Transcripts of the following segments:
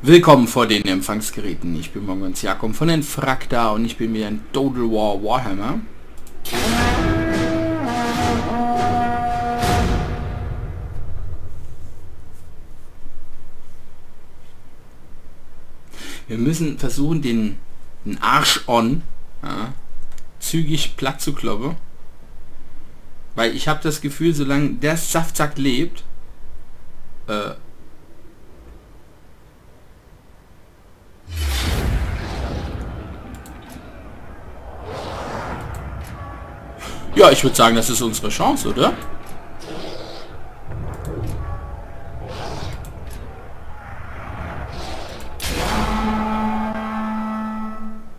Willkommen vor den Empfangsgeräten. Ich bin Mongens Jakob von den Frakta und ich bin wieder in Total War Warhammer. Wir müssen versuchen, den, den Arsch on ja, zügig platt zu kloppen. Weil ich habe das Gefühl, solange der Saftsack lebt, äh, Ja, ich würde sagen, das ist unsere Chance, oder?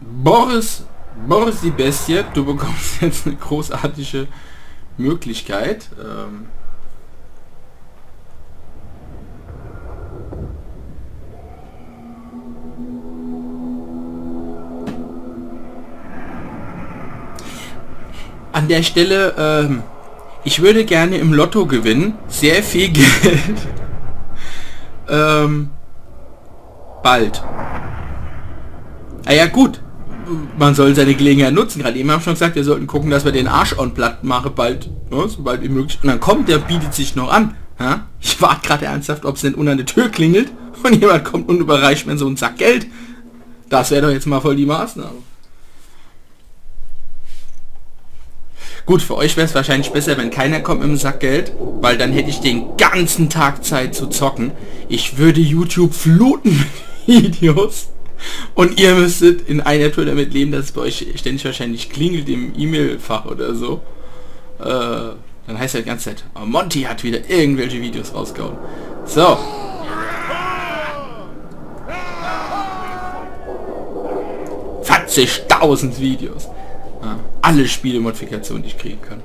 Boris, Boris die Bestie, du bekommst jetzt eine großartige Möglichkeit. Ähm an der Stelle, ähm, ich würde gerne im Lotto gewinnen. Sehr viel Geld. ähm, bald. Ah ja gut, man soll seine Gelegenheit nutzen. Gerade eben haben schon gesagt, wir sollten gucken, dass wir den Arsch on platt machen bald, ne, sobald wie möglich. Und dann kommt der, bietet sich noch an. Ja? Ich warte gerade ernsthaft, ob es denn unter eine Tür klingelt und jemand kommt und überreicht mir so einen Sack Geld. Das wäre doch jetzt mal voll die Maßnahme. Gut, für euch wäre es wahrscheinlich besser, wenn keiner kommt mit dem Sack Geld, weil dann hätte ich den ganzen Tag Zeit zu zocken. Ich würde YouTube fluten mit Videos. Und ihr müsstet in einer Tour damit leben, dass es bei euch ständig wahrscheinlich klingelt im E-Mail-Fach oder so. Äh, dann heißt ja die ganze Zeit, oh, Monty hat wieder irgendwelche Videos rausgehauen. So. tausend Videos. Ja, alle Spielemodifikationen, die ich kriegen kann.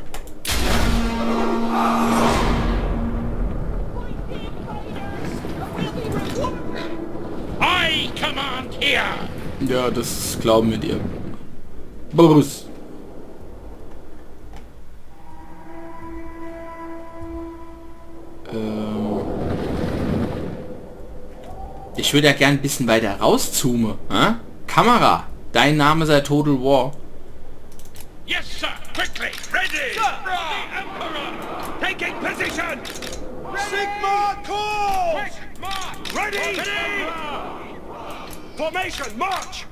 I command here. Ja, das glauben wir dir. Boris. Ähm ich würde ja gern ein bisschen weiter rauszoomen. Äh? Kamera, dein Name sei Total War. Taking position. Sigma call. Quick march. Ready. Ready. Formation march.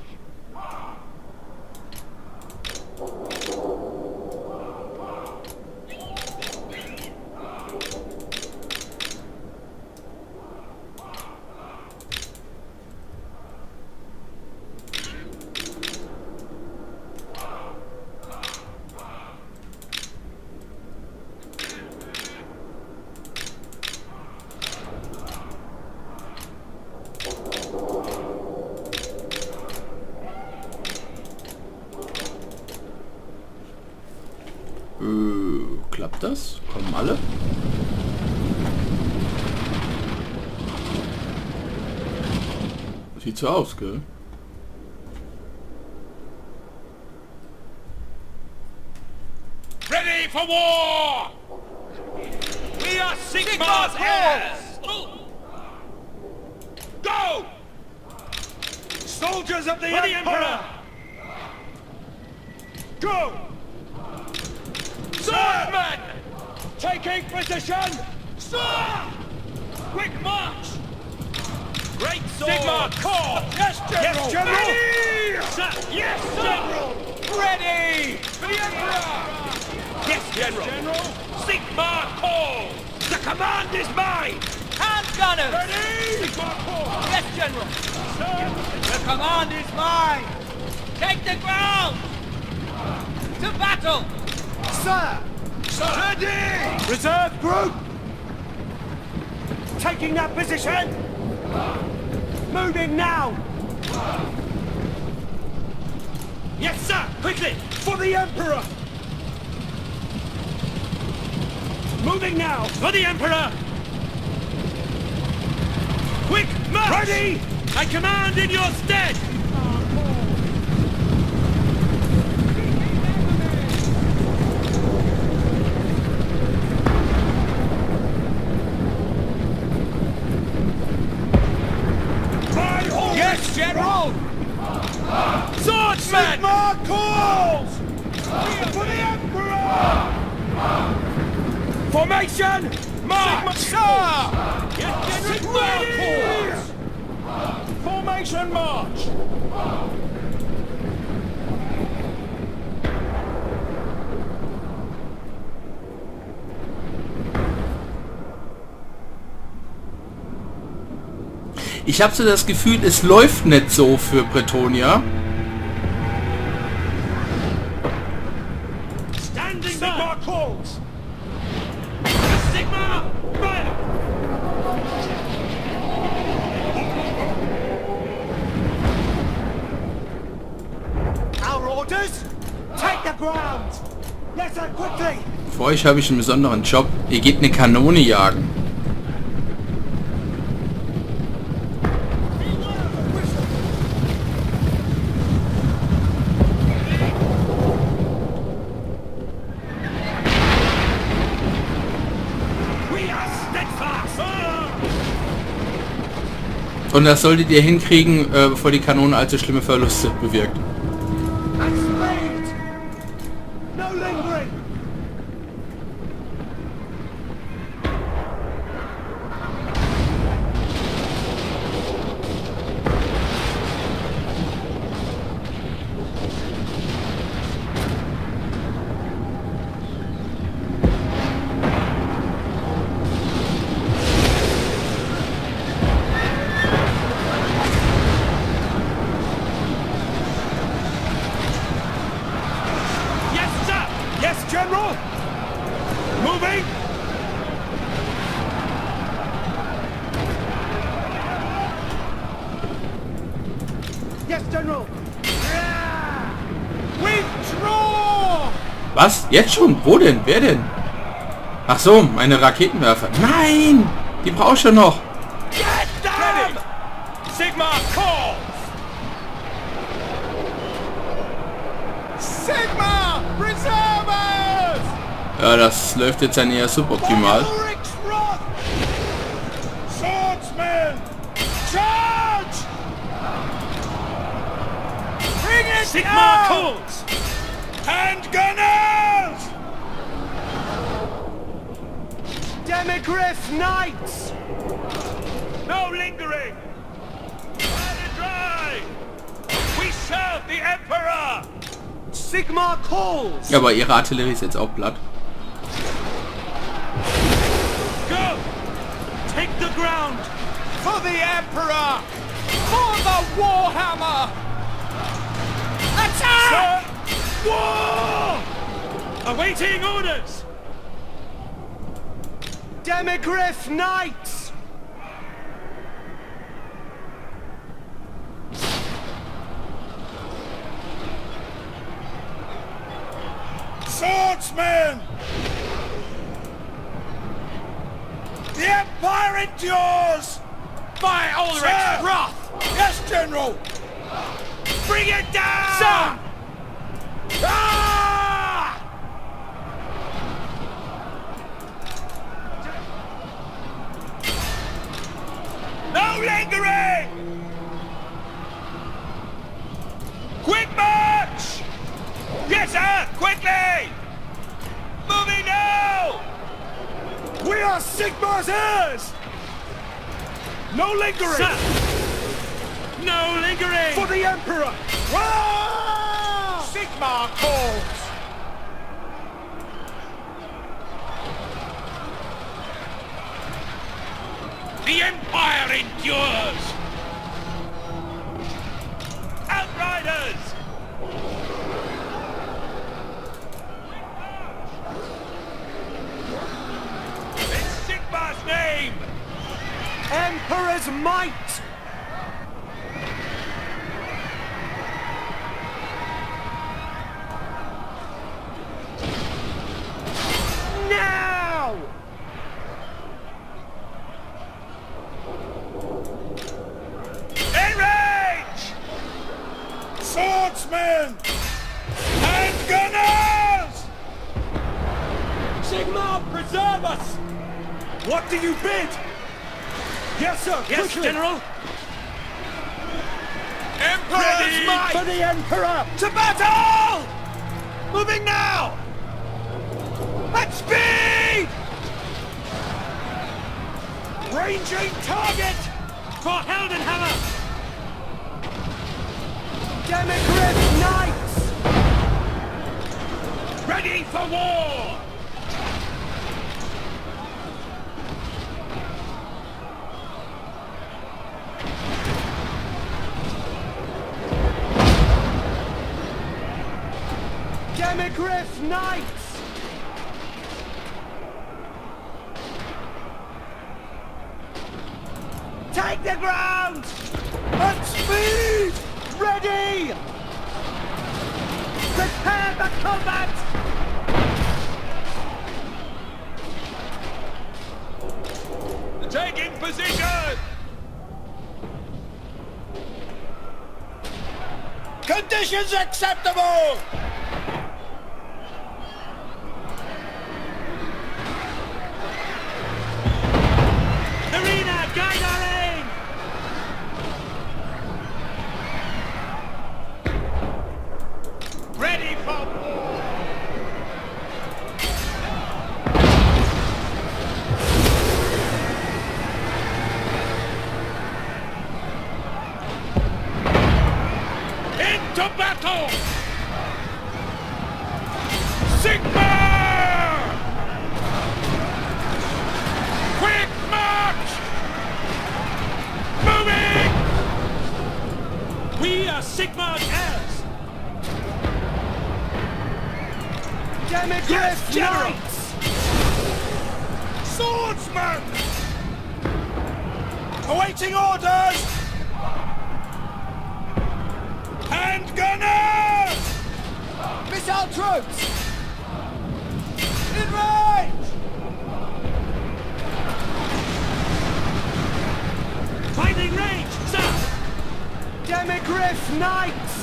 Das? Kommen alle? Sieht so aus, gell? Ready for war. To battle! Sir! Sir! Ready! Reserve group! Taking that position! Moving now! Yes, sir! Quickly! For the Emperor! Moving now! For the Emperor! Quick, march! Ready! I command in your stead! Formation! March! Sigma General! calls! Formation march! Ich habe so das Gefühl, es läuft nicht so für Bretonia. Euch habe ich einen besonderen Job. Ihr geht eine Kanone jagen. Und das solltet ihr hinkriegen, äh, bevor die Kanone allzu schlimme Verluste bewirkt. Jetzt schon? Wo denn? Wer denn? Ach so, meine Raketenwerfer. Nein! Die brauche ich schon noch. Sigma calls! Sigma! Ja, das läuft jetzt dann eher suboptimal. Demigriff Knights! No lingering! Let it dry! We serve the Emperor! Sigma calls! Ja, aber ihre Artillerie ist jetzt auch platt. Go! Take the ground! For the Emperor! For the Warhammer! Attack! War! Awaiting orders! Demigriff Knights! Swordsmen! The Empire endures! By Ulrich's wrath! Yes, General! Bring it down! Sir! Ah! No lingering! Quick march! Yes, sir! Quickly! Moving now! We are Sigma's heirs! No lingering! Sir! No lingering! For the Emperor! Ah! Sigma calls! The Empire endures! Outriders! In Sigma's name! Emperor's might! Now! Enrage! Swordsmen! and gunners! Sigma, preserve us! What do you bid? Yes, sir. Yes, quickly. General! For the Emperor! To battle! Moving now! At speed! Ranging target! For Heldenhammer! Demigriff Knights! Ready for war! Demigriff Knights! This is acceptable! Awaiting orders! Hand gunners! Missile troops! In range! Finding range, sir! Demigriff Knights!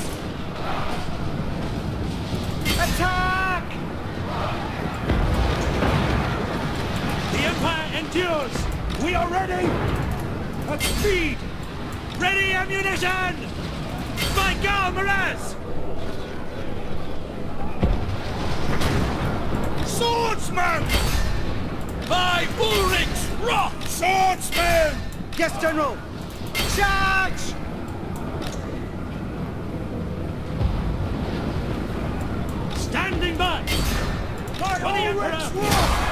Attack! The Empire endures! We are ready! At speed! Ready ammunition! By God, Miraz! Swordsman! By Ulrich's wrath! Swordsman! Yes, General! Charge! Standing by! By For the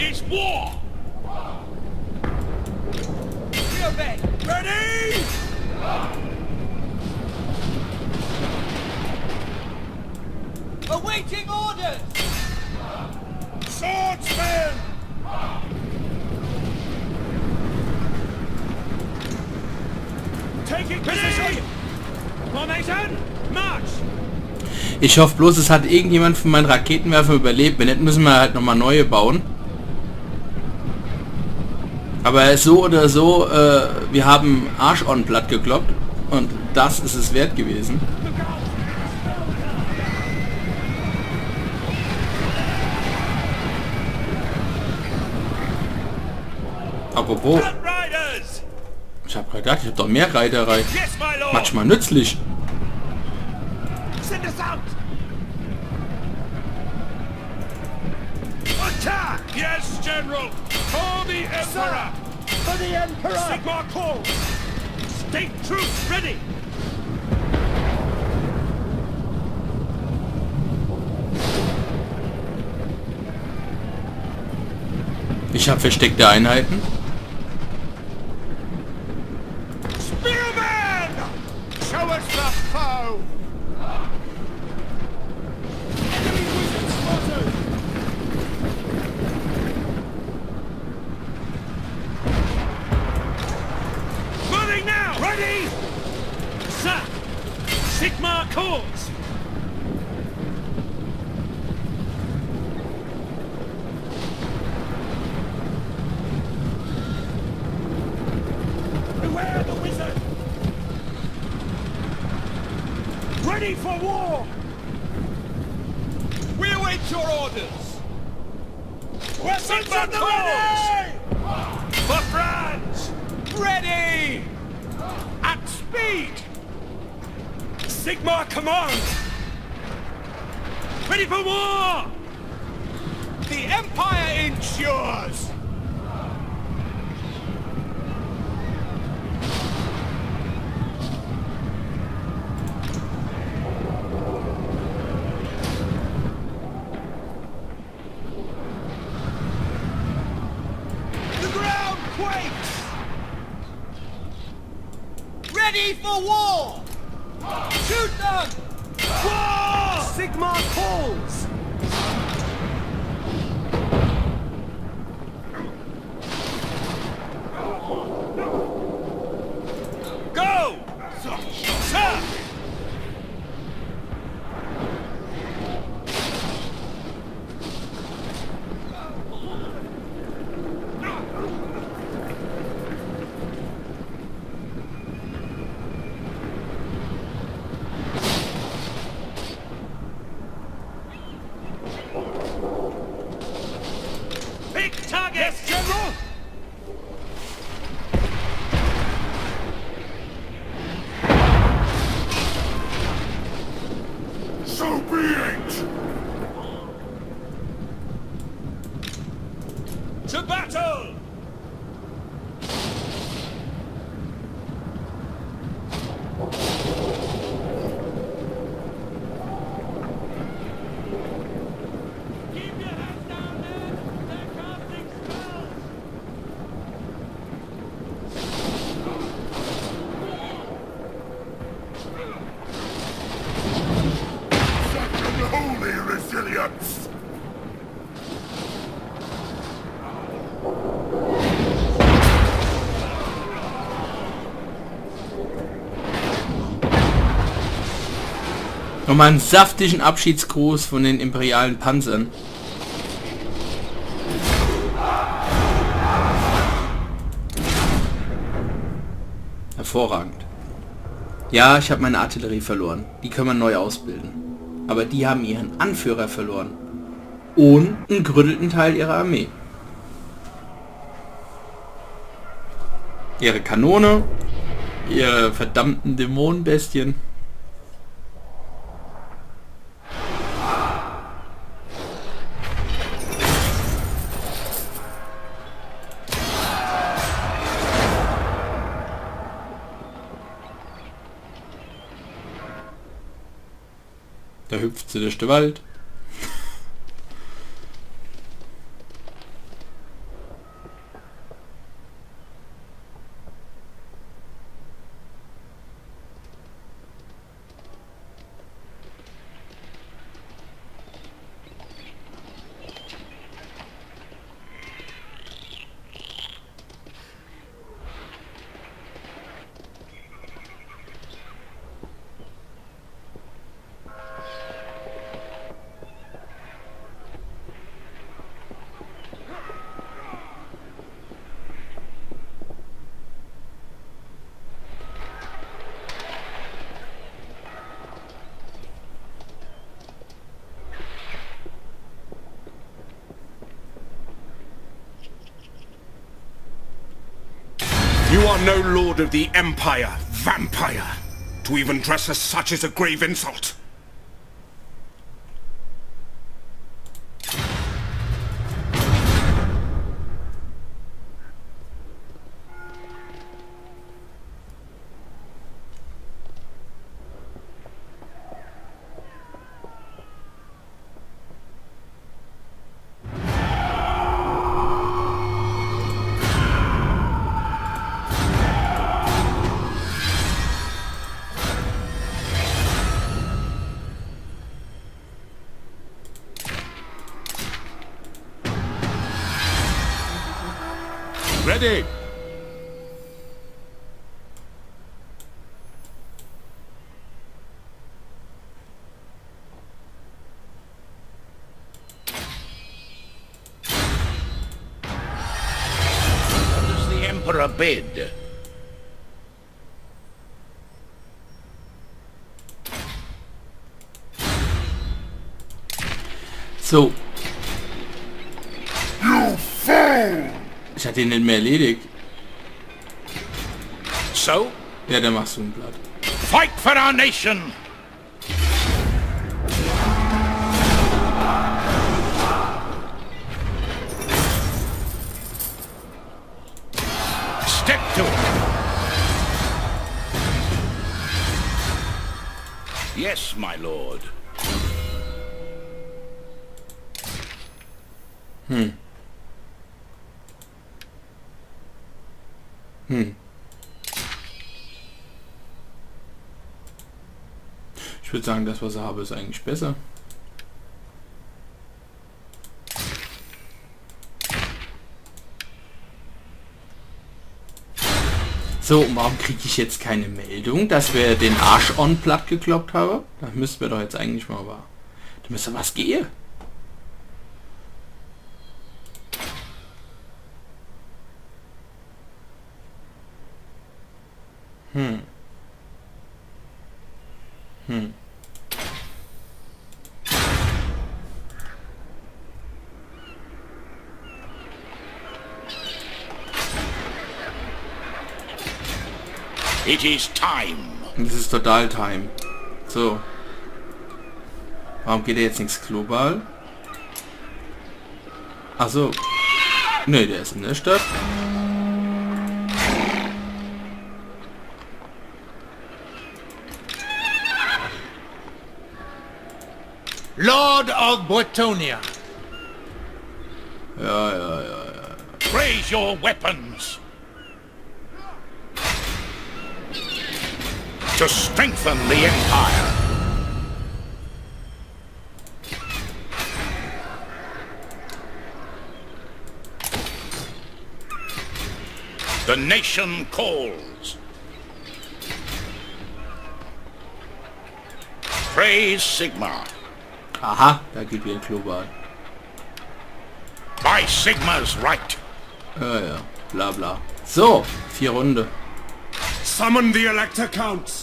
It is war! We obey! Ready! Awaiting orders! Swordsman! Taking position! Formation! March! Ich hoffe bloß, es hat irgendjemand von meinen Raketenwerfern überlebt. Wenn nicht, müssen wir halt nochmal neue bauen. Aber so oder so, äh, wir haben Arsch on platt gekloppt. Und das ist es wert gewesen. Apropos, ich habe gerade gedacht, ich habe doch mehr Reiterei. Manchmal nützlich. Send us out! Attack! Yes, General! For the Emperor! For the Emperor! Sigmar calls! State troops ready! Ich habe versteckte Einheiten. Quakes! Ready for war! Shoot them! War! Sigma calls! Nochmal einen saftigen Abschiedsgruß von den imperialen Panzern. Hervorragend. Ja, ich habe meine Artillerie verloren. Die können wir neu ausbilden. Aber die haben ihren Anführer verloren. Und einen gerüttelten Teil ihrer Armee. Ihre Kanone. Ihre verdammten Dämonenbestien. Wald. Are no lord of the Empire, vampire! To even dress as such is a grave insult! Bid? So, You fool! ich hatte ihn nicht mehr erledigt. So, Ja, der machst du ein Blatt. fight for our nation! Yes, my lord. Ich würde sagen, das, was ich habe, ist eigentlich besser. So, und warum kriege ich jetzt keine Meldung, dass wir den Arsch on platt gekloppt haben? Da müssten wir doch jetzt eigentlich mal war. Da müsste was gehen. It is time. Das ist total time. So. Warum geht er jetzt nichts global? Ach so. Ne, der ist in der Stadt. Lord of Bretonia. Ja, ja, ja, ja. Raise your weapons. To strengthen the Empire. The nation calls. Praise Sigma. Aha, da geht wieder global. By Sigma's right. Oh, ja, ja. Bla bla. So, vier Runde. Summon the Elector Counts!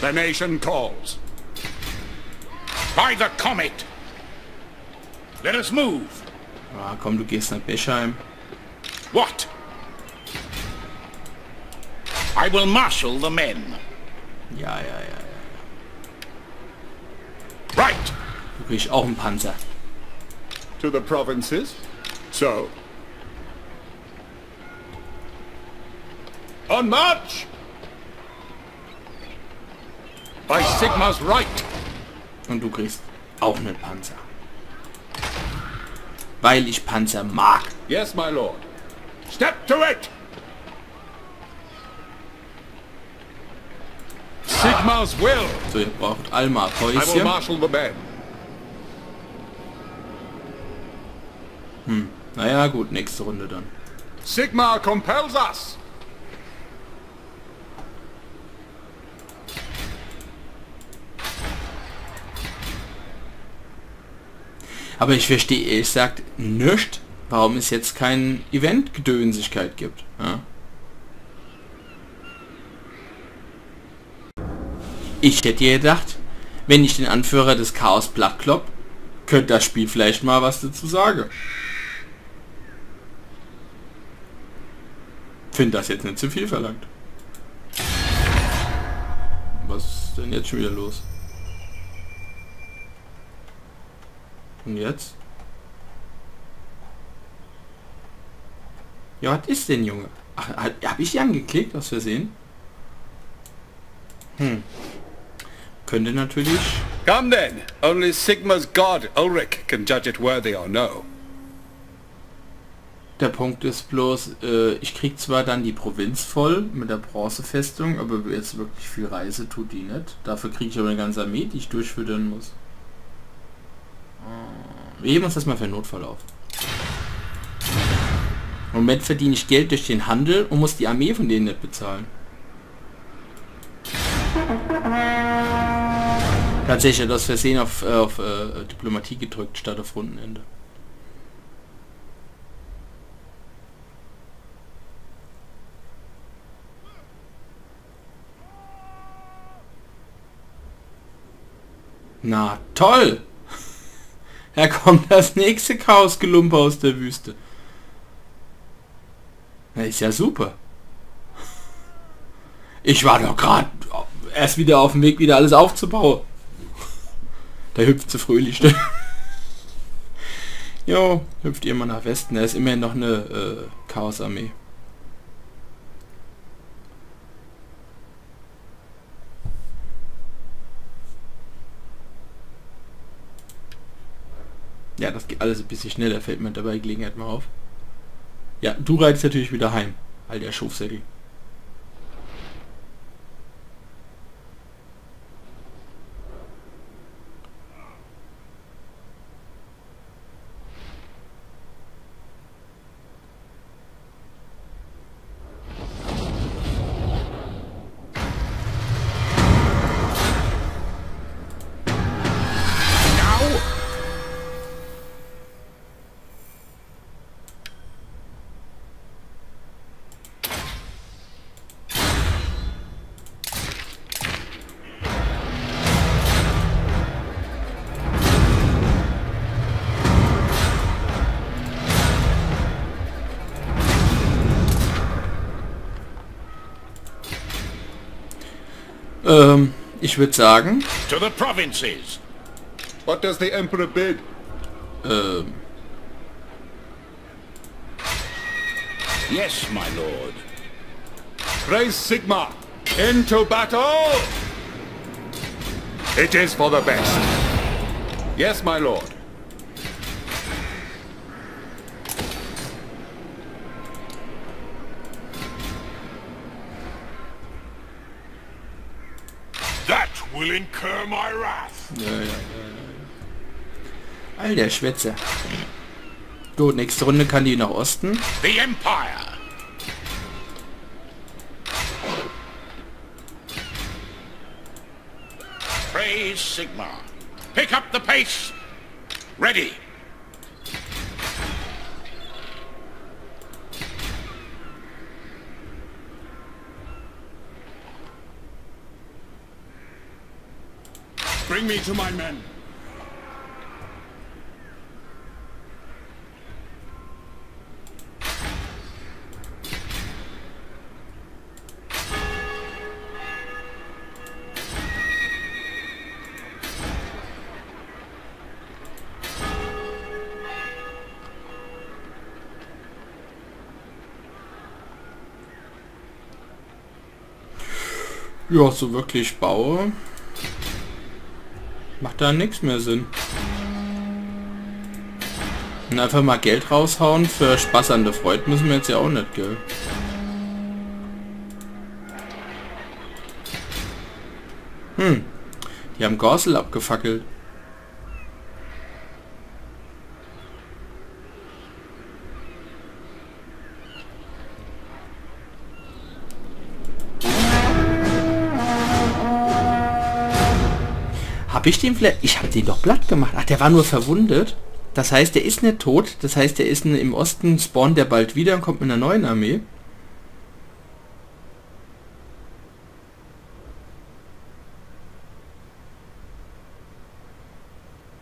The nation calls. By the comet. Let us move. Ah, komm, du gehst nach Beschheim. What? I will marshal the men. Ja, ja, ja. ja. Right. Du kriegst auch einen Panzer. To the provinces? So. On march! By Sigma's right! Und du kriegst auch einen Panzer. Weil ich Panzer mag. Yes, my lord. Step to it! Sigma's will! So, ihr braucht Alma I will Päuschen. marshal the men. Naja, gut, nächste Runde dann. Sigma compels us! Aber ich verstehe ehrlich gesagt nicht, warum es jetzt kein Event-Gedönsigkeit gibt. Ja? Ich hätte gedacht, wenn ich den Anführer des Chaos platt klopp, könnte das Spiel vielleicht mal was dazu sagen. Finde das jetzt nicht zu viel verlangt. Was ist denn jetzt schon wieder los? Und jetzt? Ja, was ist denn, Junge? Ach, habe ich die angeklickt aus Versehen? Hm. Könnte natürlich... Come then. Only Sigma's god, Ulrich, can judge it worthy or no. Der Punkt ist bloß, äh, ich krieg zwar dann die Provinz voll mit der Bronzefestung, aber jetzt wirklich viel Reise tut die nicht. Dafür kriege ich aber eine ganze Armee, die ich durchfüttern muss. Wir heben uns das mal für den Notfall auf. Im Moment verdiene ich Geld durch den Handel und muss die Armee von denen nicht bezahlen. Tatsächlich, das Versehen auf, äh, auf äh, Diplomatie gedrückt statt auf Rundenende. Na toll! Da kommt das nächste Chaosgelumpe aus der Wüste. Na, ist ja super. Ich war doch gerade erst wieder auf dem Weg, wieder alles aufzubauen. Da hüpft sie fröhlich. jo, hüpft ihr mal nach Westen. Da ist immerhin noch eine äh, Chaosarmee. Alles ein bisschen schneller, fällt mir dabei Gelegenheit mal auf. Ja, du reitest natürlich wieder heim, alter Schufsäckel. Ähm, ich würde sagen, To the provinces. What does the Emperor bid? ähm, Yes, my lord. Praise Sigma! Into battle! It is for the best. Yes, my lord. Will incur my wrath. ja, ja, ja, ja. Alter Schwätzer. Gut, nächste Runde kann die nach Osten. The Empire. Praise Sigma. Pick up the pace. Ready. Bring me to my men. Ja, so wirklich baue. Macht da nichts mehr Sinn. Und einfach mal Geld raushauen für Spaß an der Freude müssen wir jetzt ja auch nicht, gell? Hm. Die haben Gorsel abgefackelt. Hab ich den vielleicht... Ich habe den doch platt gemacht. Ach, der war nur verwundet. Das heißt, der ist nicht tot. Das heißt, der ist n- im Osten spawnt der bald wieder und kommt mit einer neuen Armee.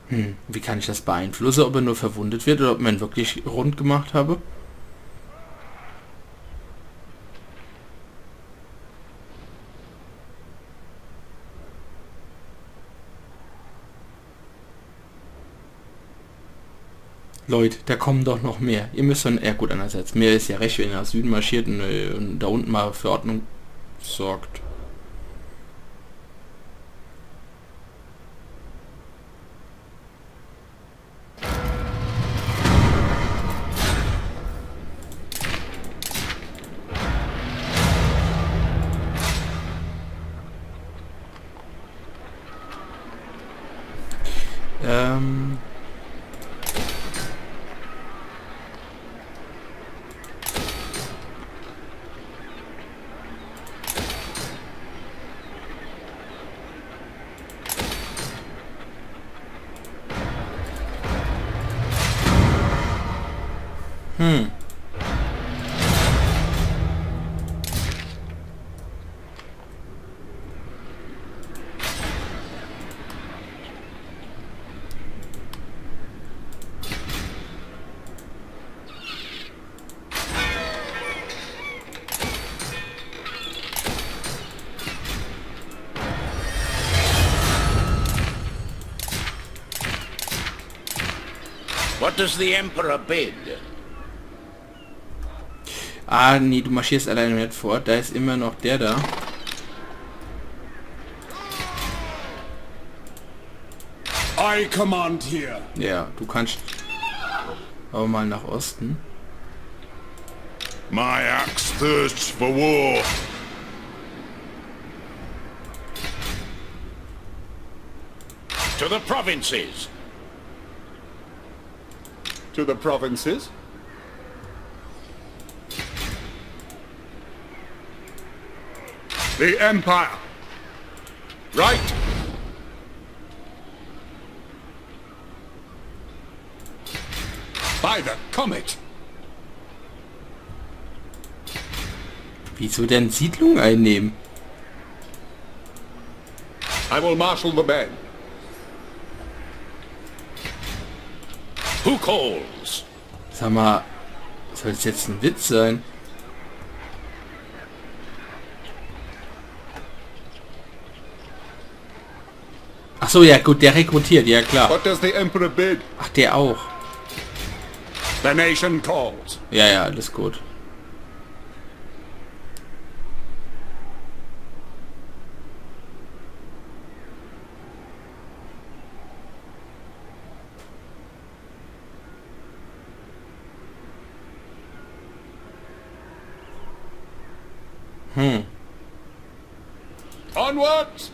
Hm, wie kann ich das beeinflussen? Ob er nur verwundet wird oder ob man ihn wirklich rund gemacht habe? Leute, da kommen doch noch mehr. Ihr müsst dann, ja gut, einerseits, mir ist ja recht, wenn ihr nach Süden marschiert und, äh, und da unten mal für Ordnung sorgt. Ähm, What does the Emperor bid? Ah, nee, du marschierst alleine nicht vor. Da ist immer noch der da. I I command here. Ja, du kannst aber mal nach Osten. My axe thirsts for war. To the provinces. To the provinces. The Empire. Right. By the comet. Wieso denn Siedlung einnehmen? I will marshal the men. Who calls? Sag mal, soll es jetzt ein Witz sein? Ach so, ja gut, der rekrutiert, ja klar. What does the Emperor bid? Ach, der auch. The nation calls. Ja, ja, alles gut. Hm. Onwards!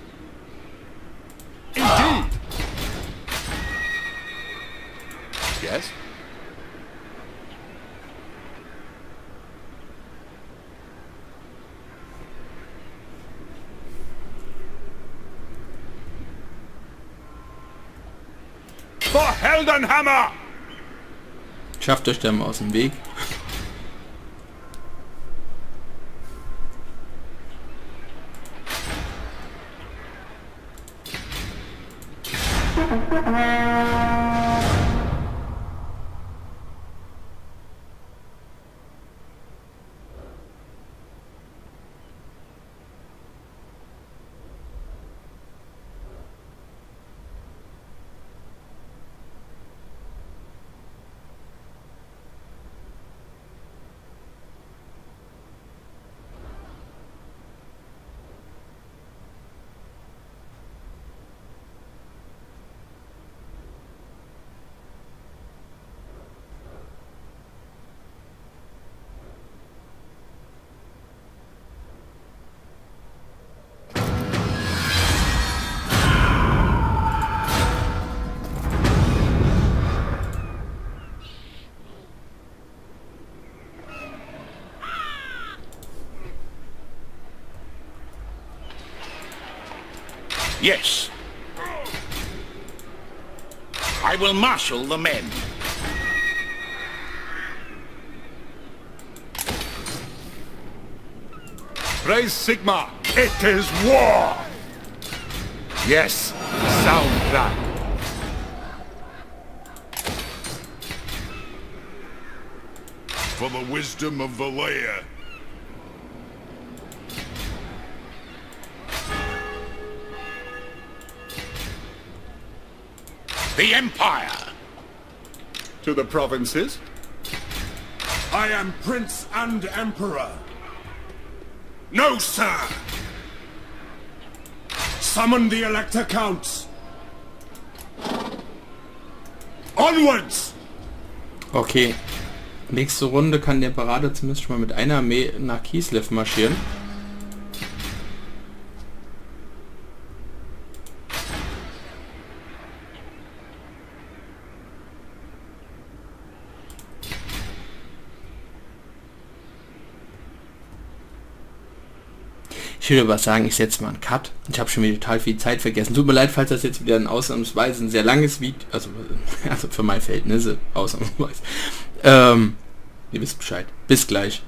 Indeed! Yes? For Heldenhammer! Schafft euch da mal aus dem Weg. Yes. I will marshal the men. Raise Sigma! It is war! Yes, sound that. For the wisdom of Valea. The Empire! To the provinces. I am Prince and Emperor. No, sir! Summon the Elector Counts! Onwards! Okay. Nächste Runde kann der Berater zumindest schon mal mit einer Armee nach Kislev marschieren. Ich würde aber sagen, ich setze mal einen Cut. Ich habe schon wieder total viel Zeit vergessen. Tut mir leid, falls das jetzt wieder ein ausnahmsweise ein sehr langes Video, also, also für meine Verhältnisse ausnahmsweise. Ähm, ihr wisst Bescheid. Bis gleich.